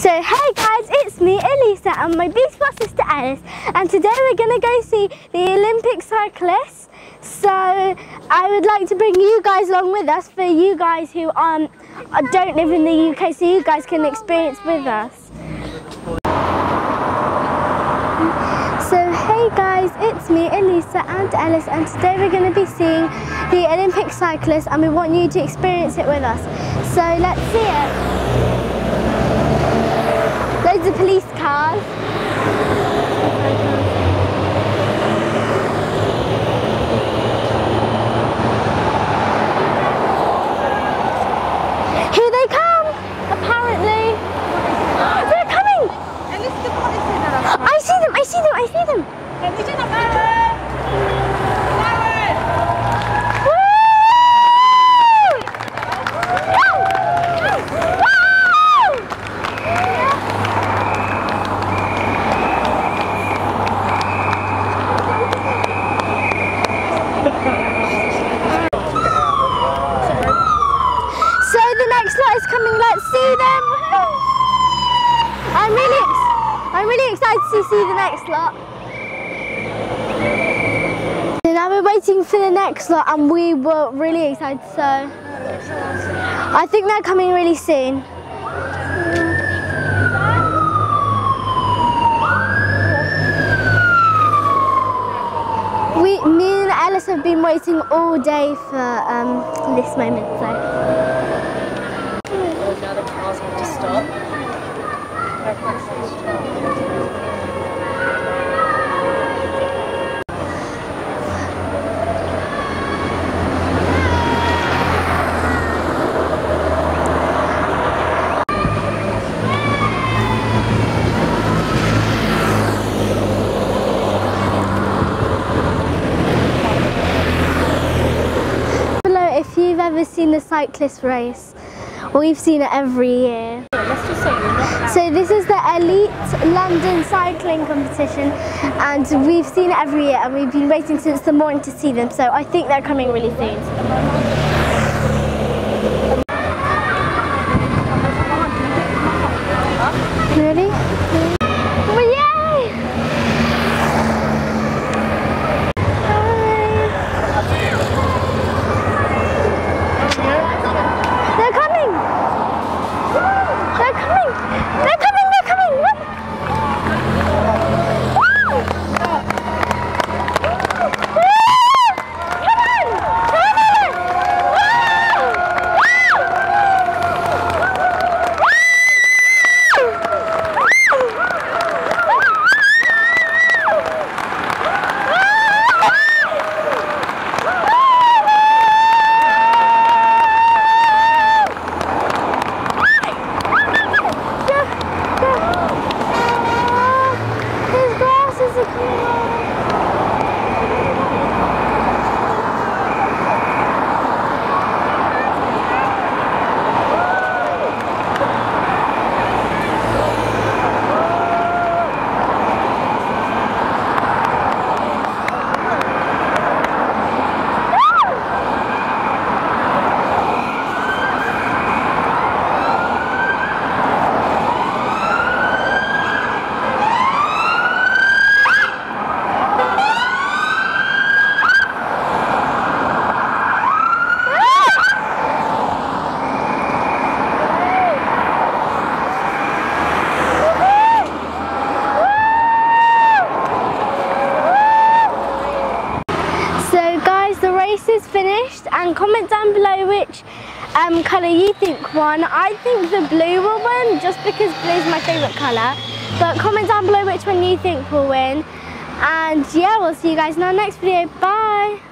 So hey guys, it's me Alisa and my beautiful sister Alice and today we're going to go see the Olympic cyclists. So I would like to bring you guys along with us for you guys who um, don't live in the UK so you guys can experience with us. So hey guys, it's me Alisa and Alice and today we're going to be seeing the Olympic cyclists and we want you to experience it with us. So let's see it. Police cars. Here they come, apparently. They're coming. I see them, I see them, I see them. Woo! Woo! So the next lot is coming. Let's see them. I'm really, ex- I'm really excited to see the next lot. So now we're waiting for the next lot, and we were really excited. So I think they're coming really soon. We, me and Alice have been waiting all day for um, this moment. So. now the cars have to stop. Ever seen the cyclist race. We've seen it every year. Let's just say you're not So this is the Elite London Cycling Competition and we've seen it every year and we've been waiting since the morning to see them so I think they're coming really soon. They're guys, race is finished and comment down below which um, colour you think won. I think the blue will win just because blue is my favourite colour. But comment down below which one you think will win. And yeah, we'll see you guys in our next video. Bye!